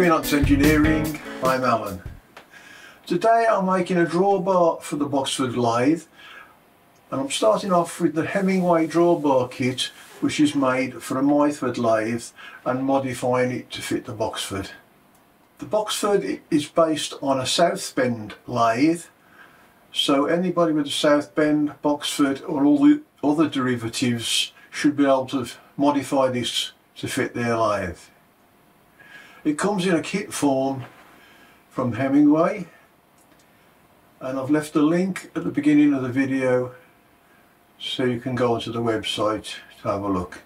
Enots Engineering, I'm Alan. Today I'm making a drawbar for the Boxford lathe and I'm starting off with the Hemingway drawbar kit which is made for a Myford lathe and modifying it to fit the Boxford. The Boxford is based on a South Bend lathe so anybody with a South Bend, Boxford or all the other derivatives should be able to modify this to fit their lathe. It comes in a kit form from Hemingway and I've left a link at the beginning of the video so you can go onto the website to have a look.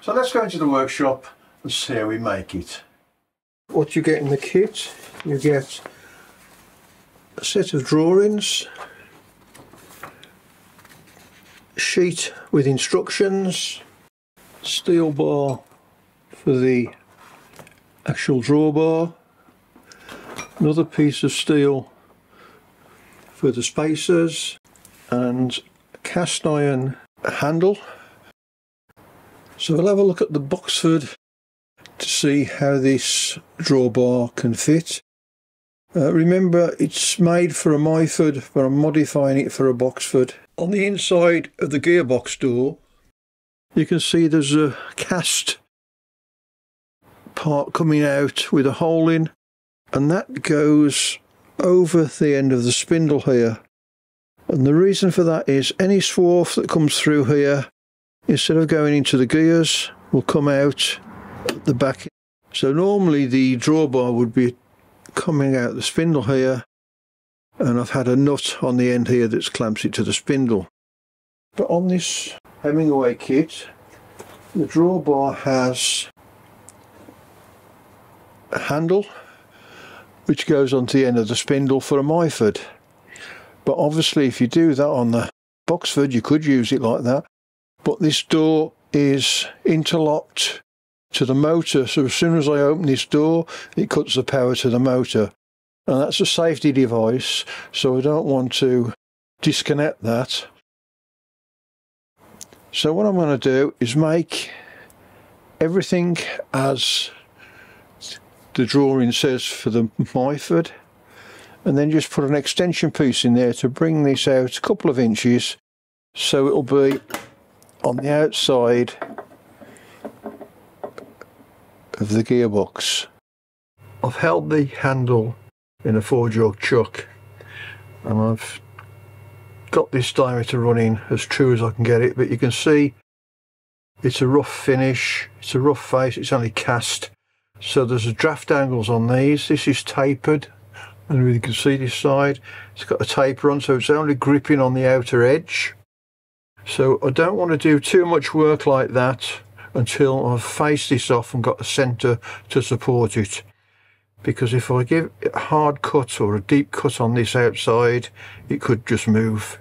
So let's go into the workshop and see how we make it. What you get in the kit, you get a set of drawings, sheet with instructions, steel bar for the actual drawbar, another piece of steel for the spacers and a cast iron handle. So we'll have a look at the Boxford to see how this drawbar can fit. Uh, remember it's made for a Myford but I'm modifying it for a Boxford. On the inside of the gearbox door you can see there's a cast part coming out with a hole in and that goes over the end of the spindle here. And the reason for that is any swarf that comes through here instead of going into the gears will come out at the back. So normally the drawbar would be coming out the spindle here and I've had a nut on the end here that's clamps it to the spindle. But on this Hemingway kit the drawbar has handle which goes onto the end of the spindle for a Myford. But obviously if you do that on the Boxford you could use it like that. But this door is interlocked to the motor so as soon as I open this door it cuts the power to the motor. And that's a safety device so I don't want to disconnect that. So what I'm going to do is make everything as the drawing says for the Myford and then just put an extension piece in there to bring this out a couple of inches so it'll be on the outside of the gearbox. I've held the handle in a four jaw chuck and I've got this diameter running as true as I can get it but you can see it's a rough finish it's a rough face it's only cast so there's a draft angles on these. This is tapered and you can see this side. It's got a taper on so it's only gripping on the outer edge. So I don't want to do too much work like that until I've faced this off and got a centre to support it. Because if I give a hard cut or a deep cut on this outside it could just move.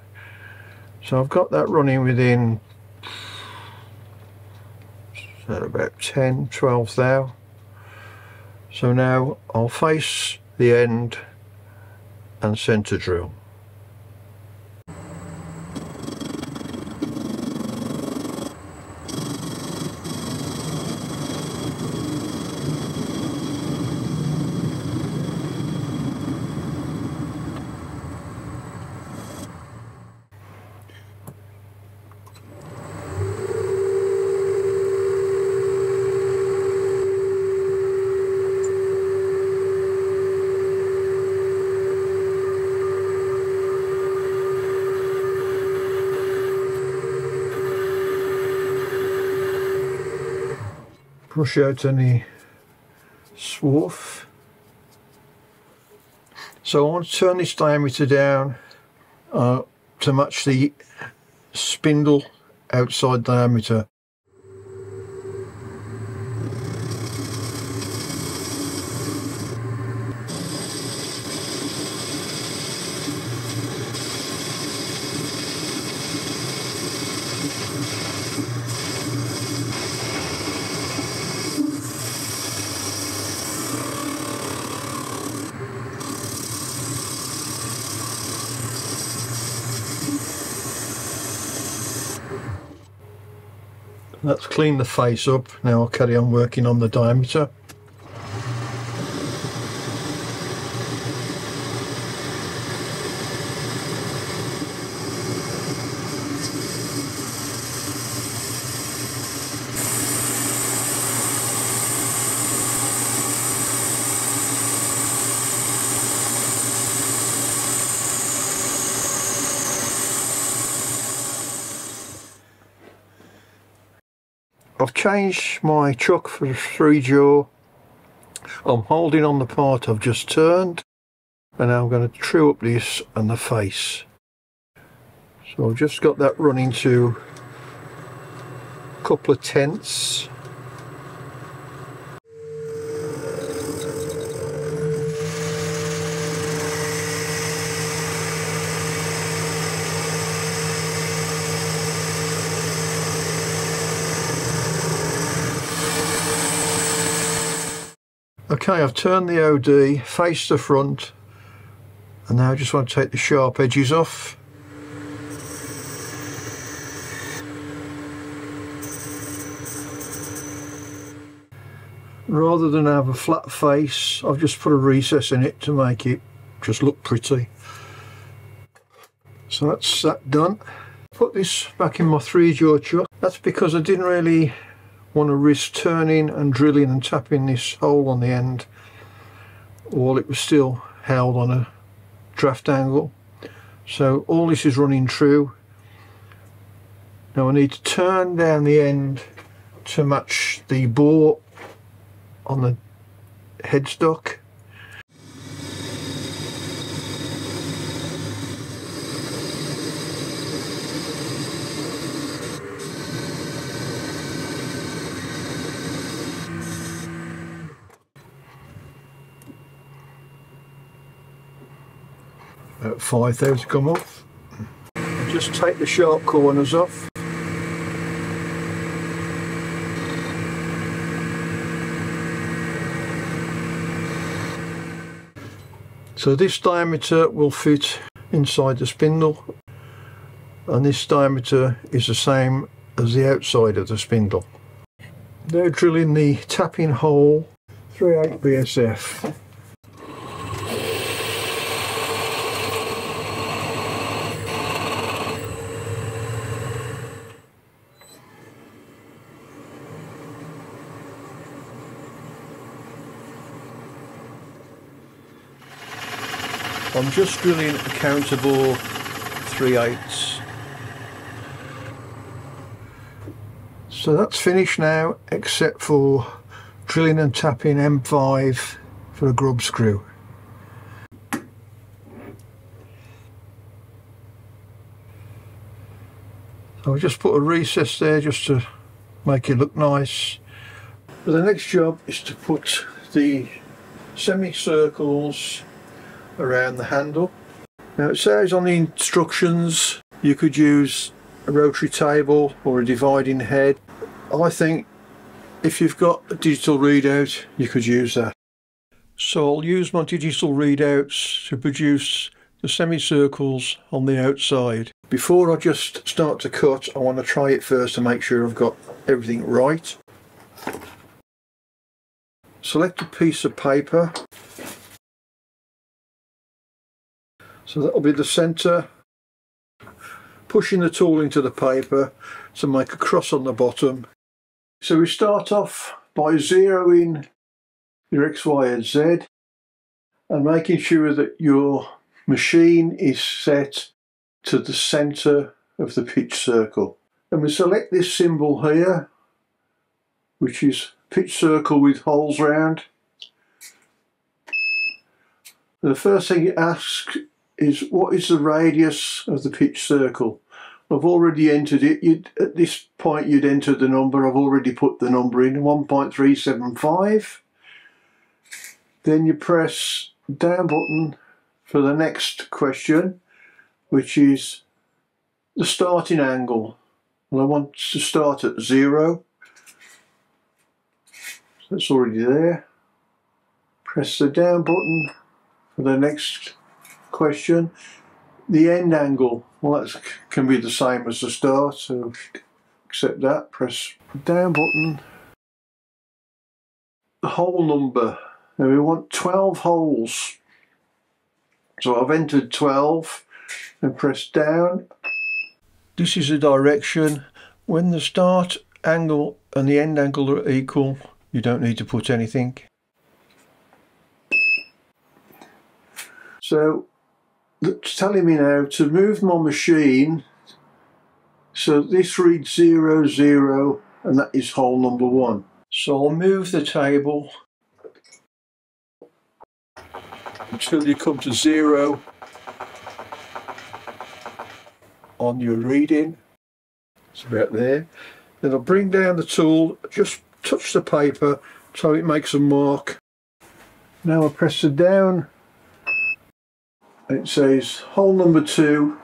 So I've got that running within about 10 12 thou so now I'll face the end and centre drill brush out any swarf. So I want to turn this diameter down uh, to match the spindle outside diameter Let's clean the face up. Now I'll carry on working on the diameter. I've changed my chuck for a three jaw. I'm holding on the part I've just turned and now I'm going to true up this and the face. So I've just got that running to a couple of tenths Okay, I've turned the OD, face the front, and now I just want to take the sharp edges off. Rather than have a flat face, I've just put a recess in it to make it just look pretty. So that's that done. Put this back in my three jaw chuck. That's because I didn't really want to risk turning and drilling and tapping this hole on the end while it was still held on a draft angle. So all this is running true. Now I need to turn down the end to match the bore on the headstock at 5,000 come off. Just take the sharp corners off. So this diameter will fit inside the spindle and this diameter is the same as the outside of the spindle. Now drilling the tapping hole 38 BSF. I'm just drilling a counter bore 3 eighths. So that's finished now except for drilling and tapping M5 for a grub screw. I'll just put a recess there just to make it look nice. But the next job is to put the semicircles around the handle. Now it says on the instructions you could use a rotary table or a dividing head. I think if you've got a digital readout you could use that. So I'll use my digital readouts to produce the semicircles on the outside. Before I just start to cut I want to try it first to make sure I've got everything right. Select a piece of paper So that'll be the centre. Pushing the tool into the paper to make a cross on the bottom. So we start off by zeroing your X, Y and Z and making sure that your machine is set to the centre of the pitch circle. And we select this symbol here, which is pitch circle with holes round. the first thing it asks is what is the radius of the pitch circle? I've already entered it. You'd, at this point you'd enter the number. I've already put the number in, 1.375. Then you press down button for the next question, which is the starting angle. Well, I want to start at zero. That's already there. Press the down button for the next question. The end angle, well that can be the same as the start, so accept that, press down button. The hole number, now we want 12 holes. So I've entered 12 and press down. This is the direction. When the start angle and the end angle are equal, you don't need to put anything. So that's telling me now to move my machine so this reads 0, 0 and that is hole number one. So I'll move the table until you come to zero on your reading. It's about there. Then I'll bring down the tool, just touch the paper so it makes a mark. Now I press the down it says hole number two.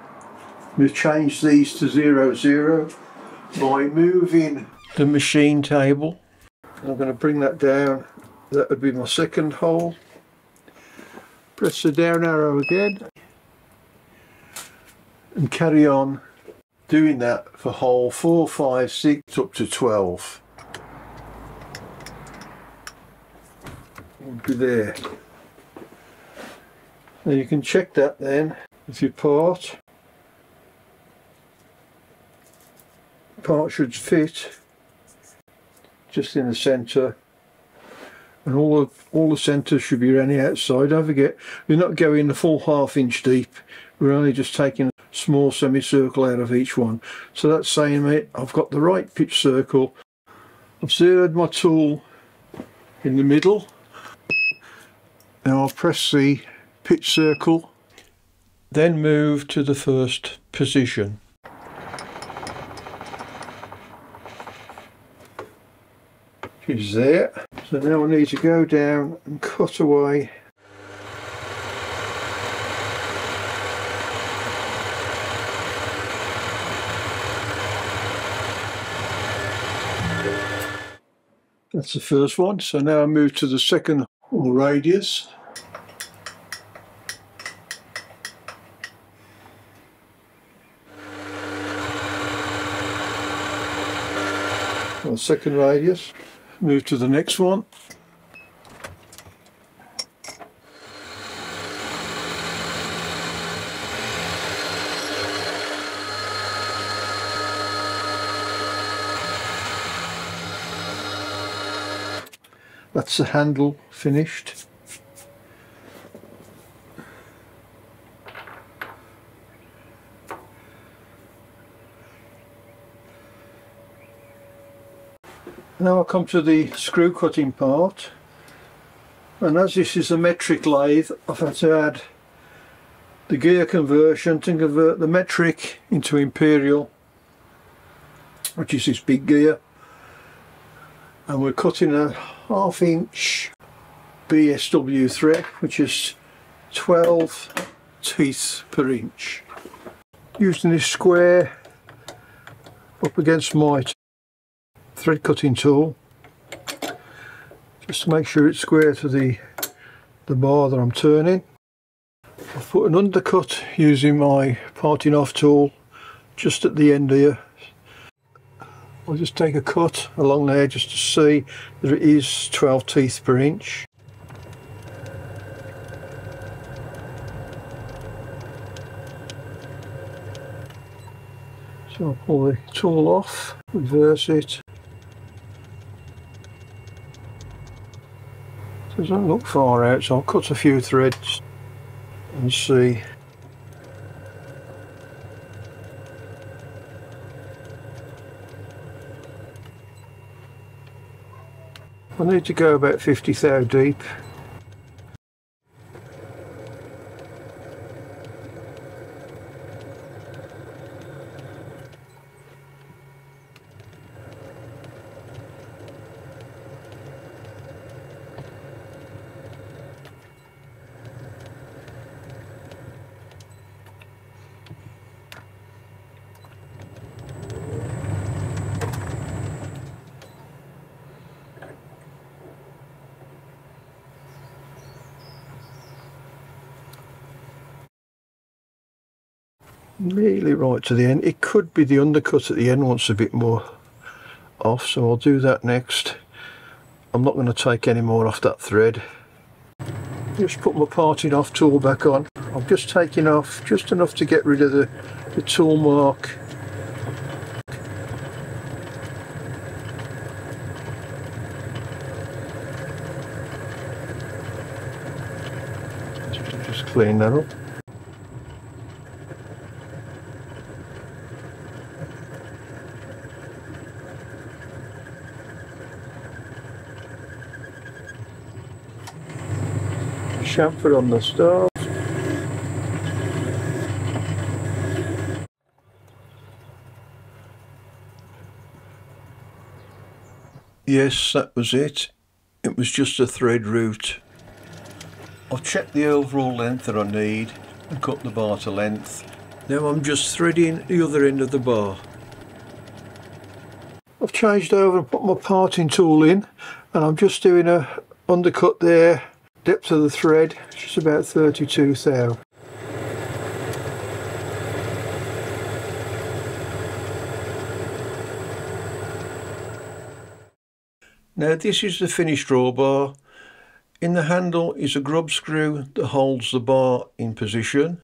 We've changed these to zero zero by moving the machine table. I'm going to bring that down. That would be my second hole. Press the down arrow again and carry on doing that for hole 4, 5, 6 up to 12. We'll be there. Now you can check that then with your part. Part should fit just in the centre and all the all the centres should be around the outside. Don't forget we're not going the full half inch deep. We're only just taking a small semicircle out of each one. So that's saying mate I've got the right pitch circle. I've zeroed my tool in the middle. Now I'll press the pitch circle then move to the first position. is there. So now I need to go down and cut away That's the first one. So now I move to the second radius. Well, second radius. Move to the next one. That's the handle finished. Now I'll come to the screw cutting part. And as this is a metric lathe I've had to add the gear conversion to convert the metric into imperial which is this big gear. And we're cutting a half inch BSW thread which is 12 teeth per inch. Using this square up against my thread cutting tool just to make sure it's square to the the bar that I'm turning. I've put an undercut using my parting off tool just at the end here. I'll just take a cut along there just to see that it is 12 teeth per inch. So I'll pull the tool off, reverse it doesn't look far out so I'll cut a few threads and see. I need to go about 50 thou deep nearly right to the end. It could be the undercut at the end wants a bit more off, so I'll do that next. I'm not going to take any more off that thread. Just put my parting off tool back on. I'm just taking off just enough to get rid of the, the tool mark. Just clean that up. Chamfer on the stove. Yes, that was it. It was just a thread root. I've checked the overall length that I need and cut the bar to length. Now I'm just threading the other end of the bar. I've changed over and put my parting tool in and I'm just doing a undercut there, depth of the thread, just about 32 thou. Now this is the finished drawbar. In the handle is a grub screw that holds the bar in position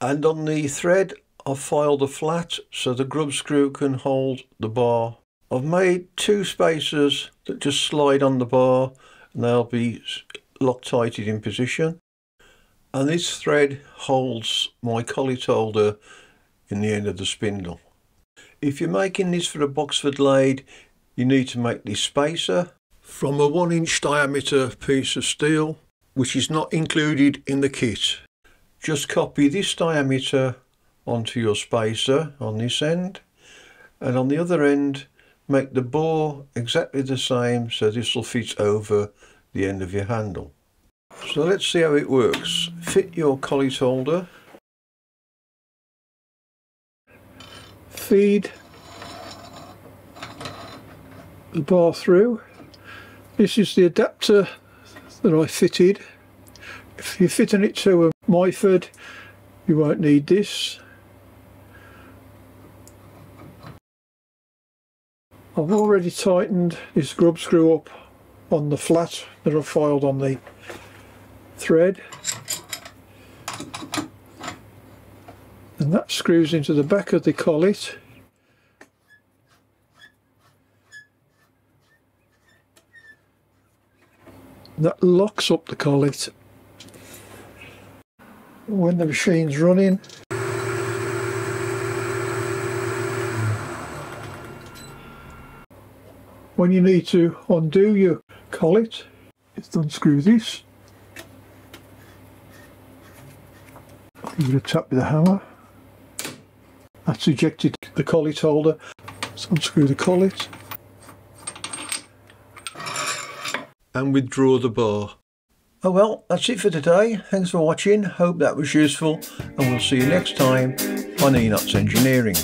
and on the thread I've filed a flat so the grub screw can hold the bar. I've made two spacers that just slide on the bar and they'll be loctited in position and this thread holds my collet holder in the end of the spindle. If you're making this for a Boxford lathe you need to make this spacer from a one inch diameter piece of steel which is not included in the kit. Just copy this diameter onto your spacer on this end and on the other end make the bore exactly the same so this will fit over the end of your handle. So let's see how it works. Fit your collet holder. Feed the bar through this is the adapter that I fitted. If you're fitting it to a Myford, you won't need this. I've already tightened this grub screw up on the flat that I've filed on the thread. And that screws into the back of the collet that locks up the collet when the machine's running when you need to undo your collet just unscrew this give it a tap with a hammer that's ejected the collet holder so unscrew the collet and withdraw the bar. Oh well, that's it for today. Thanks for watching. Hope that was useful and we'll see you next time on Enots Engineering.